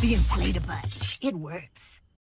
The inflatable. It works.